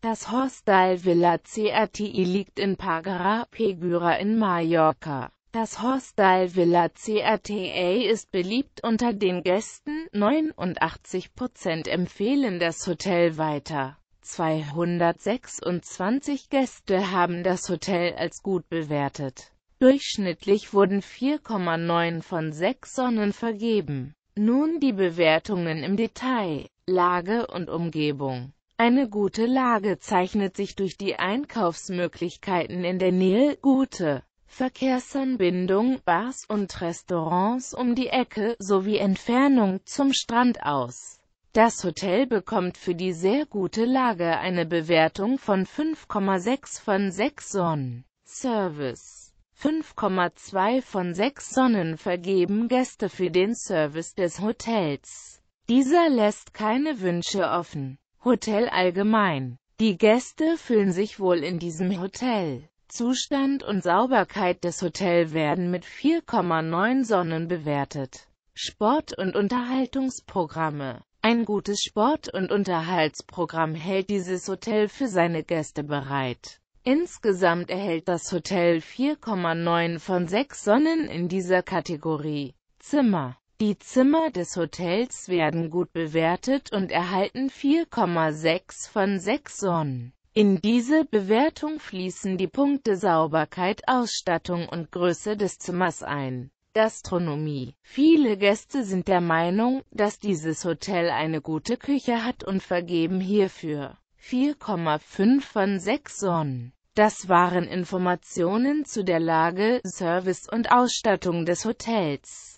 Das Hostel Villa CRTI liegt in Pagara, Pegura in Mallorca. Das Hostel Villa CRTA ist beliebt unter den Gästen, 89% empfehlen das Hotel weiter. 226 Gäste haben das Hotel als gut bewertet. Durchschnittlich wurden 4,9 von 6 Sonnen vergeben. Nun die Bewertungen im Detail. Lage und Umgebung Eine gute Lage zeichnet sich durch die Einkaufsmöglichkeiten in der Nähe, gute Verkehrsanbindung, Bars und Restaurants um die Ecke, sowie Entfernung zum Strand aus. Das Hotel bekommt für die sehr gute Lage eine Bewertung von 5,6 von 6 Sonnen. Service 5,2 von 6 Sonnen vergeben Gäste für den Service des Hotels. Dieser lässt keine Wünsche offen. Hotel allgemein. Die Gäste fühlen sich wohl in diesem Hotel. Zustand und Sauberkeit des Hotels werden mit 4,9 Sonnen bewertet. Sport- und Unterhaltungsprogramme Ein gutes Sport- und Unterhaltsprogramm hält dieses Hotel für seine Gäste bereit. Insgesamt erhält das Hotel 4,9 von 6 Sonnen in dieser Kategorie. Zimmer Die Zimmer des Hotels werden gut bewertet und erhalten 4,6 von 6 Sonnen. In diese Bewertung fließen die Punkte Sauberkeit, Ausstattung und Größe des Zimmers ein. Gastronomie Viele Gäste sind der Meinung, dass dieses Hotel eine gute Küche hat und vergeben hierfür 4,5 von 6 Sonnen. Das waren Informationen zu der Lage, Service und Ausstattung des Hotels.